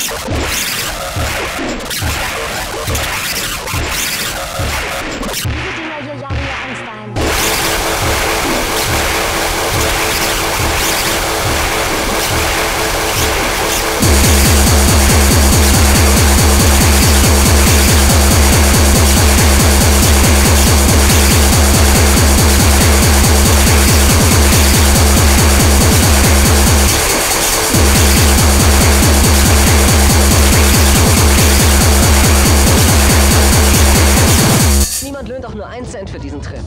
Tinggi tinggal jauh-jauhnya Einstein. nur einen Cent für diesen Trip.